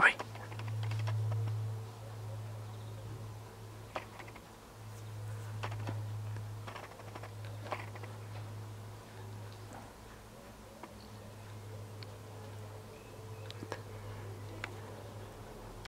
Bye.